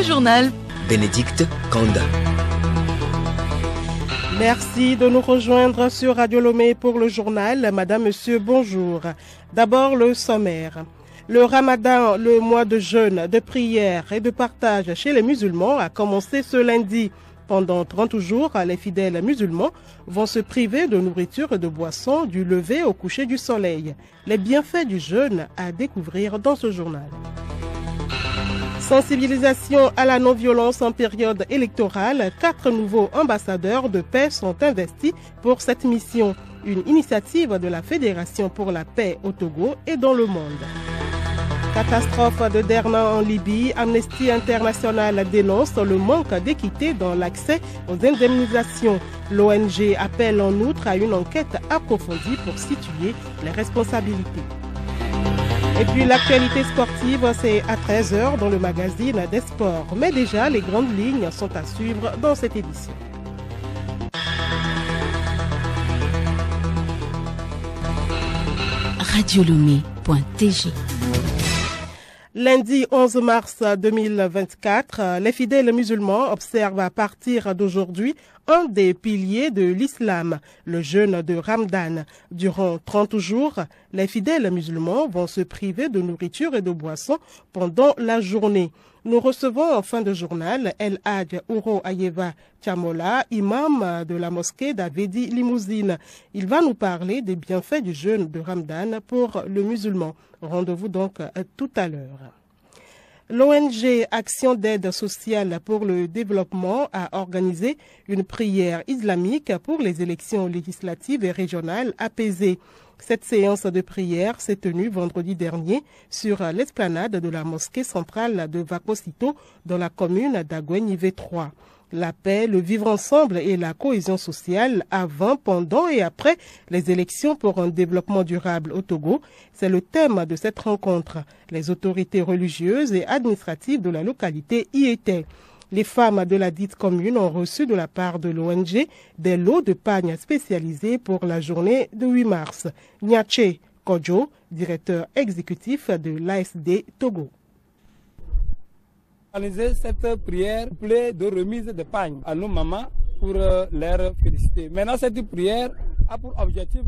Le journal. Bénédicte Kanda. Merci de nous rejoindre sur Radio Lomé pour le journal. Madame, Monsieur, bonjour. D'abord le sommaire. Le ramadan, le mois de jeûne, de prière et de partage chez les musulmans a commencé ce lundi. Pendant 30 jours, les fidèles musulmans vont se priver de nourriture et de boissons du lever au coucher du soleil. Les bienfaits du jeûne à découvrir dans ce journal. Sensibilisation à la non-violence en période électorale, quatre nouveaux ambassadeurs de paix sont investis pour cette mission, une initiative de la Fédération pour la paix au Togo et dans le monde. Catastrophe de Derna en Libye, Amnesty International dénonce le manque d'équité dans l'accès aux indemnisations. L'ONG appelle en outre à une enquête approfondie pour situer les responsabilités. Et puis l'actualité sportive, c'est à 13h dans le magazine des sports. Mais déjà, les grandes lignes sont à suivre dans cette édition. radiolomé.tg Lundi 11 mars 2024, les fidèles musulmans observent à partir d'aujourd'hui un des piliers de l'islam, le jeûne de Ramadan. Durant 30 jours, les fidèles musulmans vont se priver de nourriture et de boissons pendant la journée. Nous recevons en fin de journal El Hadj Ouro Ayeva Chamola, imam de la mosquée d'Avedi Limousine. Il va nous parler des bienfaits du jeûne de Ramadan pour le musulman. Rendez-vous donc tout à l'heure. L'ONG Action d'aide sociale pour le développement a organisé une prière islamique pour les élections législatives et régionales apaisées. Cette séance de prière s'est tenue vendredi dernier sur l'esplanade de la mosquée centrale de Vacosito dans la commune d'Agüenive 3 la paix, le vivre ensemble et la cohésion sociale avant, pendant et après les élections pour un développement durable au Togo. C'est le thème de cette rencontre. Les autorités religieuses et administratives de la localité y étaient. Les femmes de la dite commune ont reçu de la part de l'ONG des lots de pagnes spécialisés pour la journée de 8 mars. Nyache Kojo, directeur exécutif de l'ASD Togo organiser cette prière de remise de pagnes à nos mamans pour euh, leur féliciter. Maintenant, cette prière a pour objectif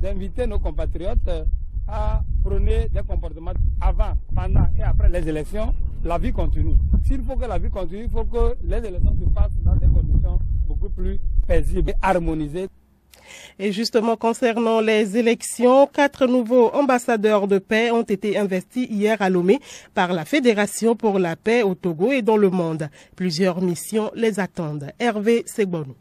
d'inviter nos compatriotes euh, à prôner des comportements avant, pendant et après les élections. La vie continue. S'il faut que la vie continue, il faut que les élections se passent dans des conditions beaucoup plus paisibles et harmonisées. Et justement, concernant les élections, quatre nouveaux ambassadeurs de paix ont été investis hier à Lomé par la Fédération pour la paix au Togo et dans le monde. Plusieurs missions les attendent. Hervé Segbonou.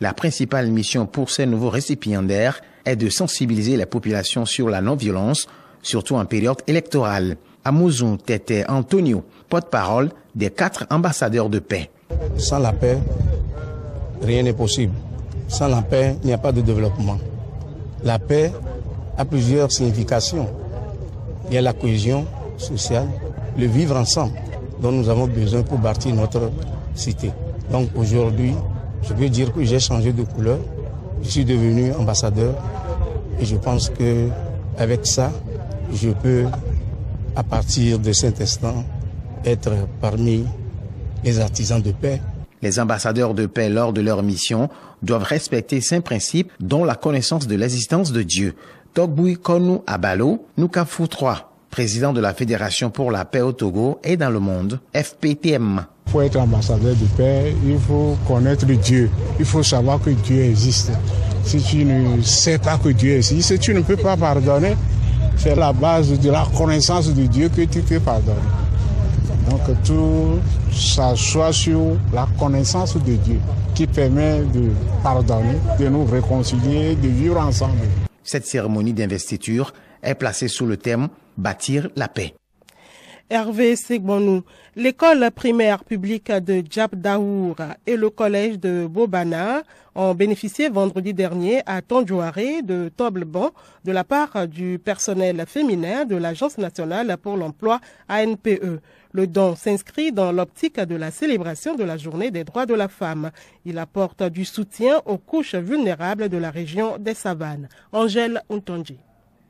La principale mission pour ces nouveaux récipiendaires est de sensibiliser la population sur la non-violence, surtout en période électorale. Amouzou Tete Antonio, porte-parole des quatre ambassadeurs de paix. Sans la paix, rien n'est possible. Sans la paix, il n'y a pas de développement. La paix a plusieurs significations. Il y a la cohésion sociale, le vivre ensemble dont nous avons besoin pour bâtir notre cité. Donc aujourd'hui, je peux dire que j'ai changé de couleur. Je suis devenu ambassadeur et je pense que avec ça, je peux, à partir de cet instant, être parmi les artisans de paix. Les ambassadeurs de paix, lors de leur mission, doivent respecter cinq principes, dont la connaissance de l'existence de Dieu. Togbui Konu Abalo, Nukafu 3, président de la Fédération pour la paix au Togo et dans le monde, FPTM. Pour être ambassadeur de paix, il faut connaître Dieu. Il faut savoir que Dieu existe. Si tu ne sais pas que Dieu existe, tu ne peux pas pardonner. C'est la base de la connaissance de Dieu que tu peux pardonner. Donc tout s'assoit sur la connaissance de Dieu qui permet de pardonner, de nous réconcilier, de vivre ensemble. Cette cérémonie d'investiture est placée sous le thème Bâtir la paix. Hervé Segbonou, l'école primaire publique de Djabdaour et le collège de Bobana ont bénéficié vendredi dernier à Tondjouaré de Tobleban de la part du personnel féminin de l'Agence nationale pour l'emploi ANPE. Le don s'inscrit dans l'optique de la célébration de la journée des droits de la femme. Il apporte du soutien aux couches vulnérables de la région des savanes. Angèle Untonji.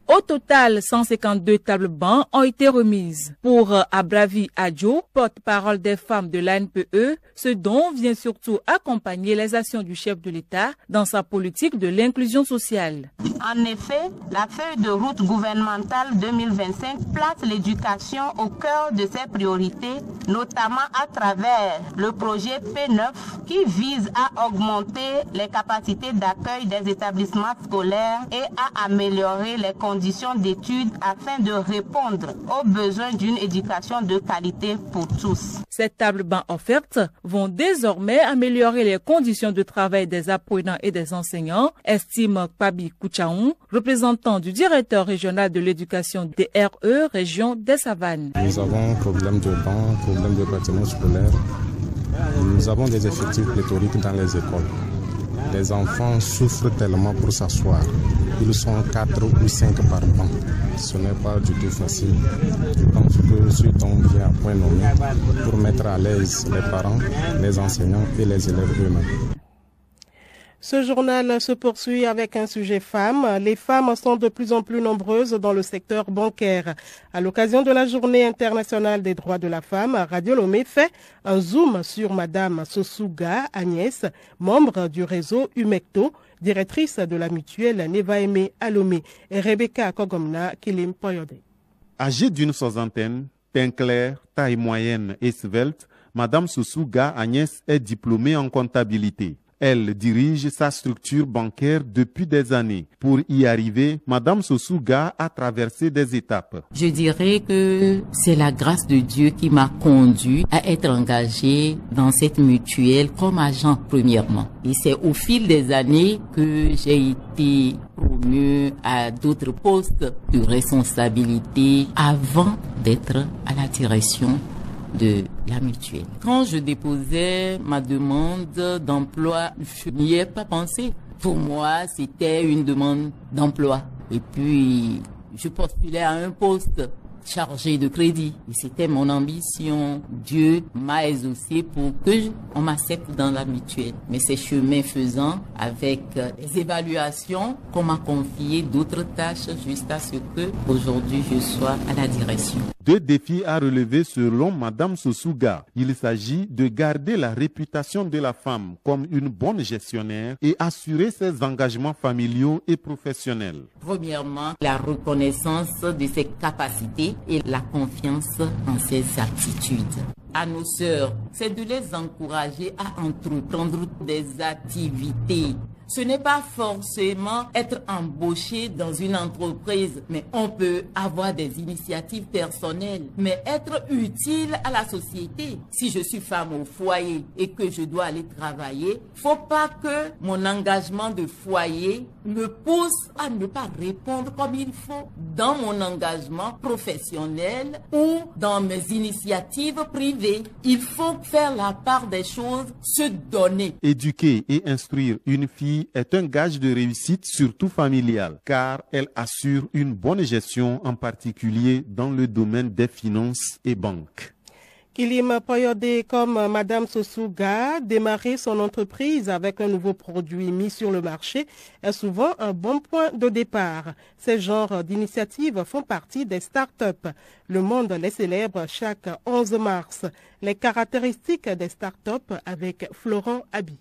Au total, 152 tables bancs ont été remises. Pour Abravi Adjo, porte-parole des femmes de l'ANPE, ce don vient surtout accompagner les actions du chef de l'État dans sa politique de l'inclusion sociale. En effet, la feuille de route gouvernementale 2025 place l'éducation au cœur de ses priorités, notamment à travers le projet P9 qui vise à augmenter les capacités d'accueil des établissements scolaires et à améliorer les conditions d'études afin de répondre aux besoins d'une éducation de qualité pour tous. Ces tables bancs offertes vont désormais améliorer les conditions de travail des apprenants et des enseignants, estime Pabi Kouchaoun, représentant du directeur régional de l'éducation des RE, région des Savanes. Nous avons un problème de bancs, problème de bâtiments scolaires. Nous avons des effectifs pléthoriques dans les écoles. Les enfants souffrent tellement pour s'asseoir. Ils sont 4 ou 5 par banc. Ce n'est pas du tout facile. Je pense que vient à point nommé pour mettre à l'aise les parents, les enseignants et les élèves eux-mêmes. Ce journal se poursuit avec un sujet femme. Les femmes sont de plus en plus nombreuses dans le secteur bancaire. À l'occasion de la Journée internationale des droits de la femme, Radio Lomé fait un zoom sur Madame Sosuga Agnès, membre du réseau UMECTO, directrice de la mutuelle Neva Aimé Alomé et Rebecca Kogomna Kilim Poyode. Âgée d'une soixantaine, teint clair, taille moyenne et svelte, Madame Sosuga Agnès est diplômée en comptabilité. Elle dirige sa structure bancaire depuis des années. Pour y arriver, Madame Sosuga a traversé des étapes. Je dirais que c'est la grâce de Dieu qui m'a conduit à être engagée dans cette mutuelle comme agent premièrement. Et c'est au fil des années que j'ai été promue à d'autres postes de responsabilité avant d'être à la direction de la mutuelle. Quand je déposais ma demande d'emploi, je n'y ai pas pensé. Pour moi, c'était une demande d'emploi. Et puis, je postulais à un poste chargé de crédit. Et c'était mon ambition. Dieu m'a exaucé pour que on m'accepte dans la mutuelle. Mais ces chemins faisant, avec les évaluations, qu'on m'a confié d'autres tâches jusqu'à ce que aujourd'hui je sois à la direction. Deux défis à relever selon Madame Sosuga. Il s'agit de garder la réputation de la femme comme une bonne gestionnaire et assurer ses engagements familiaux et professionnels. Premièrement, la reconnaissance de ses capacités et la confiance en ses aptitudes. À nos sœurs, c'est de les encourager à entreprendre des activités ce n'est pas forcément être embauché dans une entreprise, mais on peut avoir des initiatives personnelles, mais être utile à la société. Si je suis femme au foyer et que je dois aller travailler, faut pas que mon engagement de foyer me pousse à ne pas répondre comme il faut dans mon engagement professionnel ou dans mes initiatives privées. Il faut faire la part des choses, se donner. Éduquer et instruire une fille est un gage de réussite, surtout familiale, car elle assure une bonne gestion, en particulier dans le domaine des finances et banques. Kilim Poyode, comme Madame Sosuga, démarrer son entreprise avec un nouveau produit mis sur le marché est souvent un bon point de départ. Ces genres d'initiatives font partie des start-up. Le monde les célèbre chaque 11 mars. Les caractéristiques des start-up avec Florent Abi.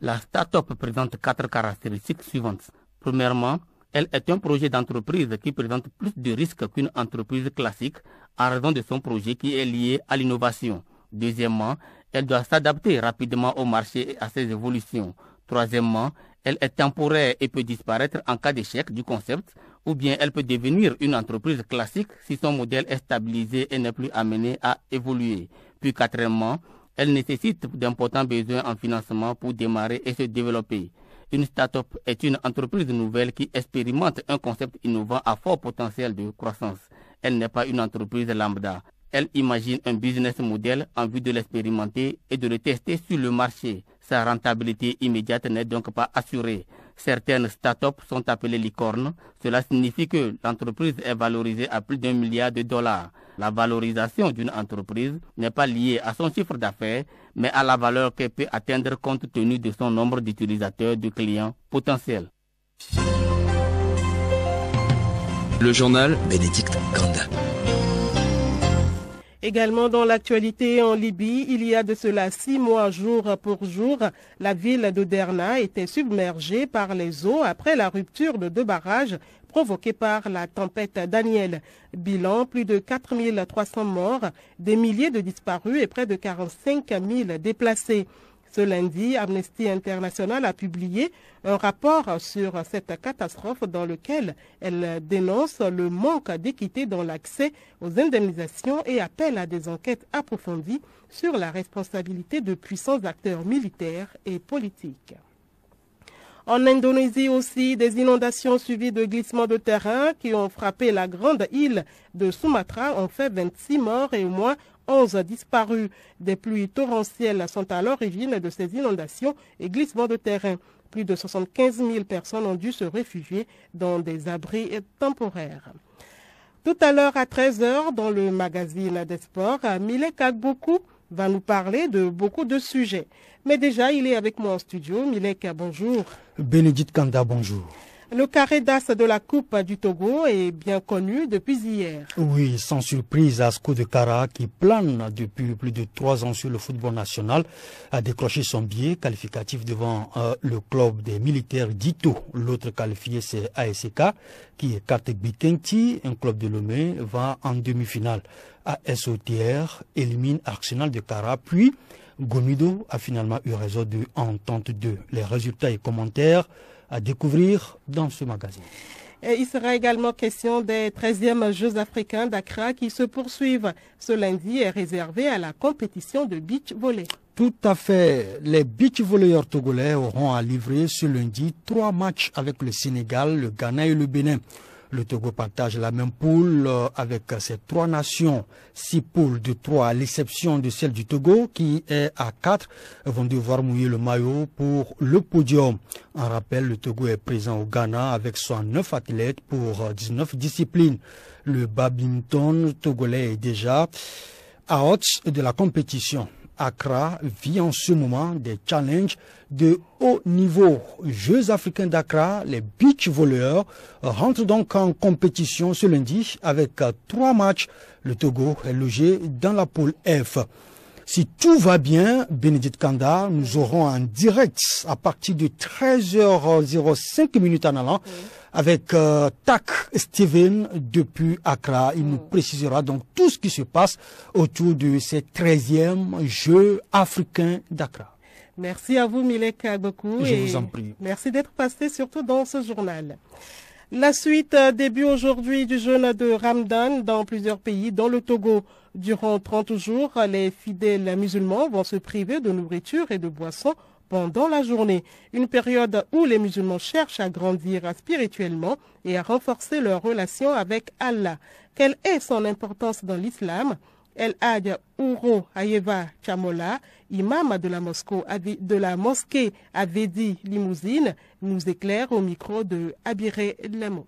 La start-up présente quatre caractéristiques suivantes. Premièrement, elle est un projet d'entreprise qui présente plus de risques qu'une entreprise classique en raison de son projet qui est lié à l'innovation. Deuxièmement, elle doit s'adapter rapidement au marché et à ses évolutions. Troisièmement, elle est temporaire et peut disparaître en cas d'échec du concept, ou bien elle peut devenir une entreprise classique si son modèle est stabilisé et n'est plus amené à évoluer. Puis quatrièmement, elle nécessite d'importants besoins en financement pour démarrer et se développer. Une start-up est une entreprise nouvelle qui expérimente un concept innovant à fort potentiel de croissance. Elle n'est pas une entreprise lambda. Elle imagine un business model en vue de l'expérimenter et de le tester sur le marché. Sa rentabilité immédiate n'est donc pas assurée. Certaines start-up sont appelées licornes. Cela signifie que l'entreprise est valorisée à plus d'un milliard de dollars. La valorisation d'une entreprise n'est pas liée à son chiffre d'affaires, mais à la valeur qu'elle peut atteindre compte tenu de son nombre d'utilisateurs, de clients potentiels. Le journal Bénédicte Kanda. Également dans l'actualité en Libye, il y a de cela six mois jour pour jour, la ville de Derna était submergée par les eaux après la rupture de deux barrages provoqués par la tempête Daniel. Bilan, plus de 4300 morts, des milliers de disparus et près de 45 000 déplacés. Ce lundi, Amnesty International a publié un rapport sur cette catastrophe dans lequel elle dénonce le manque d'équité dans l'accès aux indemnisations et appelle à des enquêtes approfondies sur la responsabilité de puissants acteurs militaires et politiques. En Indonésie aussi, des inondations suivies de glissements de terrain qui ont frappé la grande île de Sumatra ont fait 26 morts et au moins 11 disparus. Des pluies torrentielles sont à l'origine de ces inondations et glissements de terrain. Plus de 75 000 personnes ont dû se réfugier dans des abris temporaires. Tout à l'heure à 13h, dans le magazine des sports, Milek va nous parler de beaucoup de sujets. Mais déjà, il est avec moi en studio. Milek, bonjour. Bénédicte Kanda, bonjour. Le carré d'as de la Coupe du Togo est bien connu depuis hier. Oui, sans surprise, Asco de Kara, qui plane depuis plus de trois ans sur le football national, a décroché son billet qualificatif devant euh, le club des militaires d'Ito. L'autre qualifié, c'est ASK, qui est Katek un club de Lomé, va en demi-finale. ASOTR élimine Arsenal de Kara, puis Gomido a finalement eu raison de entente 2. Les résultats et commentaires à découvrir dans ce magazine. Et il sera également question des 13e Jeux africains d'Accra qui se poursuivent. Ce lundi est réservé à la compétition de beach volley. Tout à fait. Les beach volleyeurs togolais auront à livrer ce lundi trois matchs avec le Sénégal, le Ghana et le Bénin. Le Togo partage la même poule euh, avec ces trois nations. Six poules de trois, à l'exception de celle du Togo qui est à quatre, vont devoir mouiller le maillot pour le podium. En rappel, le Togo est présent au Ghana avec 109 athlètes pour 19 disciplines. Le badminton togolais est déjà à haute de la compétition. Accra vit en ce moment des challenges de haut niveau. Jeux africains d'Accra, les beach voleurs rentrent donc en compétition ce lundi avec trois matchs. Le Togo est logé dans la poule F. Si tout va bien, Bénédicte Kanda, nous aurons en direct à partir de 13h05 minutes en allant avec euh, Tak Steven depuis Accra. Il nous précisera donc tout ce qui se passe autour de ces 13e Jeux africains d'Accra. Merci à vous, Milek beaucoup. Je vous en prie. Merci d'être passé surtout dans ce journal. La suite euh, début aujourd'hui du jeûne de Ramadan dans plusieurs pays, dont le Togo. Durant 30 jours, les fidèles musulmans vont se priver de nourriture et de boissons pendant la journée, une période où les musulmans cherchent à grandir spirituellement et à renforcer leur relation avec Allah. Quelle est son importance dans l'islam? El Hadj Ouro Ayeva Chamola, imam de la, mosquée, de la mosquée Avedi Limousine, nous éclaire au micro de Abiré Lemo.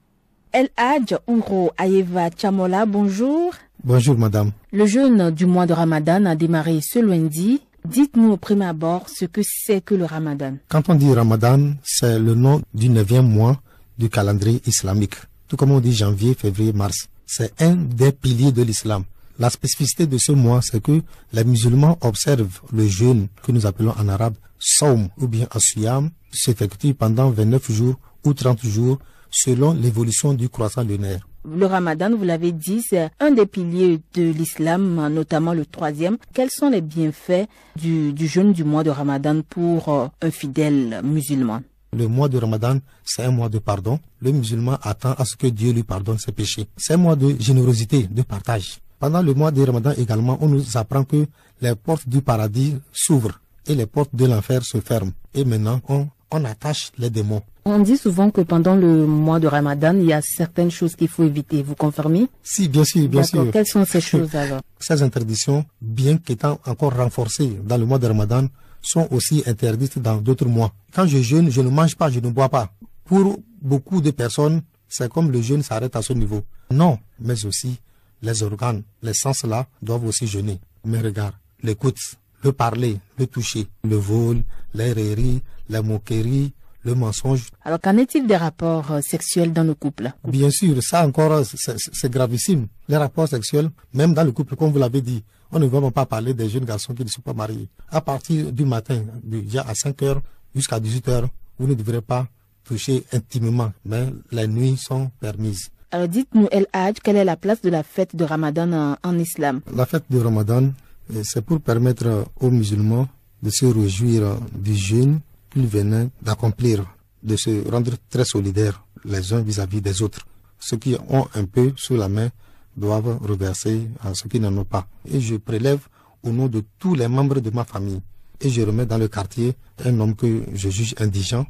El Hadj Ouro Ayeva Chamola, bonjour. Bonjour madame. Le jeûne du mois de Ramadan a démarré ce lundi. Dites-nous au premier abord ce que c'est que le Ramadan. Quand on dit Ramadan, c'est le nom du neuvième mois du calendrier islamique. Tout comme on dit janvier, février, mars. C'est un des piliers de l'islam. La spécificité de ce mois, c'est que les musulmans observent le jeûne que nous appelons en arabe Saum ou bien Asuyam s'effectue pendant 29 jours ou 30 jours selon l'évolution du croissant lunaire. Le ramadan, vous l'avez dit, c'est un des piliers de l'islam, notamment le troisième. Quels sont les bienfaits du, jeûne du mois de ramadan pour euh, un fidèle musulman? Le mois de Ramadan, c'est un mois de pardon. Le musulman attend à ce que Dieu lui pardonne ses péchés. C'est un mois de générosité, de partage. Pendant le mois de Ramadan également, on nous apprend que les portes du paradis s'ouvrent et les portes de l'enfer se ferment. Et maintenant, on, on attache les démons. On dit souvent que pendant le mois de Ramadan, il y a certaines choses qu'il faut éviter. Vous confirmez? Si, bien sûr, bien sûr. Quelles sont ces choses alors? Ces interdictions, bien qu'étant encore renforcées dans le mois de Ramadan, sont aussi interdites dans d'autres mois. Quand je jeûne, je ne mange pas, je ne bois pas. Pour beaucoup de personnes, c'est comme le jeûne s'arrête à ce niveau. Non, mais aussi les organes, les sens là doivent aussi jeûner. Mais regarde, l'écoute, le parler, le toucher, le vol, les rêveries, les moqueries, le mensonge. Alors qu'en est-il des rapports euh, sexuels dans le couple? Bien sûr, ça encore, c'est gravissime. Les rapports sexuels, même dans le couple, comme vous l'avez dit, on ne va pas parler des jeunes garçons qui ne sont pas mariés. À partir du matin, déjà à 5 heures jusqu'à 18 heures, vous ne devrez pas toucher intimement, mais les nuits sont permises. Alors dites-nous, El Hadj, quelle est la place de la fête de Ramadan en, islam? La fête de Ramadan, euh, c'est pour permettre aux musulmans de se réjouir du jeûne qu'ils venaient d'accomplir, de se rendre très solidaires les uns vis-à-vis des autres. Ceux qui ont un peu sous la main doivent reverser à ceux qui n'en ont pas. Et je prélève au nom de tous les membres de ma famille. Et je remets dans le quartier un homme que je juge indigent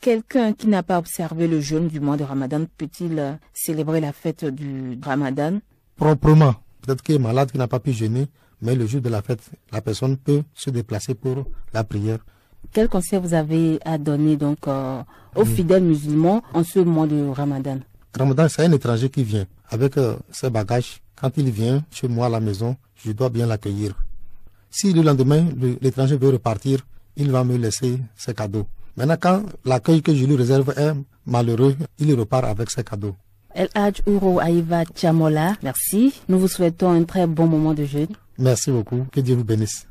Quelqu'un qui n'a pas observé le jeûne du mois de Ramadan peut-il euh, célébrer la fête du Ramadan? Proprement. Peut-être qu'il est malade, qui n'a pas pu jeûner, mais le jour de la fête, la personne peut se déplacer pour la prière. Quel conseil vous avez à donner donc euh, aux fidèles musulmans en ce mois de Ramadan? Ramadan, c'est un étranger qui vient avec euh, ses bagages. Quand il vient chez moi à la maison, je dois bien l'accueillir. Si le lendemain, l'étranger veut repartir, il va me laisser ses cadeaux. Maintenant, quand l'accueil que je lui réserve est malheureux, il repart avec ses cadeaux. El Hadj Ouro Aïva Chamola, merci. Nous vous souhaitons un très bon moment de jeûne. Merci beaucoup. Que Dieu vous bénisse.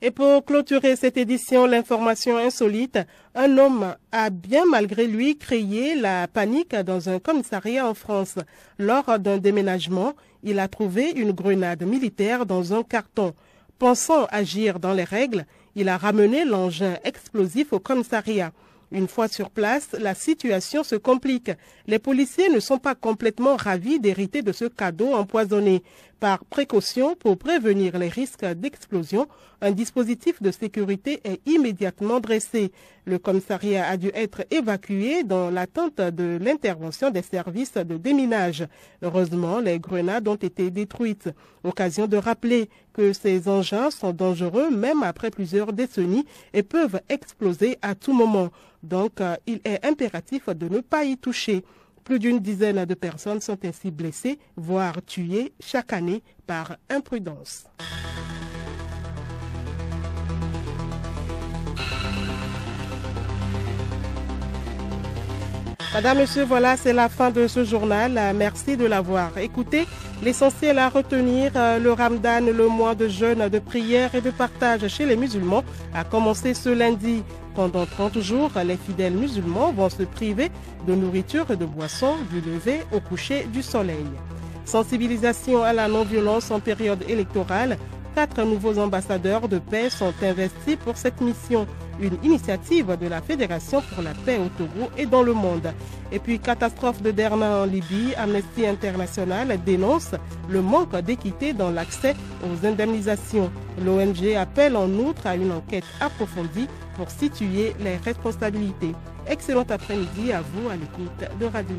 Et pour clôturer cette édition, l'information insolite, un homme a bien malgré lui créé la panique dans un commissariat en France. Lors d'un déménagement, il a trouvé une grenade militaire dans un carton. Pensant agir dans les règles, il a ramené l'engin explosif au commissariat. Une fois sur place, la situation se complique. Les policiers ne sont pas complètement ravis d'hériter de ce cadeau empoisonné. Par précaution, pour prévenir les risques d'explosion, un dispositif de sécurité est immédiatement dressé. Le commissariat a dû être évacué dans l'attente de l'intervention des services de déminage. Heureusement, les grenades ont été détruites. Occasion de rappeler que ces engins sont dangereux même après plusieurs décennies et peuvent exploser à tout moment. Donc, euh, il est impératif de ne pas y toucher. Plus d'une dizaine de personnes sont ainsi blessées, voire tuées chaque année par imprudence. Madame, Monsieur, voilà, c'est la fin de ce journal. Merci de l'avoir écouté. L'essentiel à retenir, euh, le Ramadan, le mois de jeûne, de prière et de partage chez les musulmans, a commencé ce lundi. Pendant 30 jours, les fidèles musulmans vont se priver de nourriture et de boissons du lever au coucher du soleil. Sensibilisation à la non-violence en période électorale, quatre nouveaux ambassadeurs de paix sont investis pour cette mission, une initiative de la Fédération pour la paix au Togo et dans le monde. Et puis, catastrophe de Derna en Libye, Amnesty International dénonce le manque d'équité dans l'accès aux indemnisations. L'ONG appelle en outre à une enquête approfondie pour situer les responsabilités. Excellent après-midi à vous à l'écoute de Radio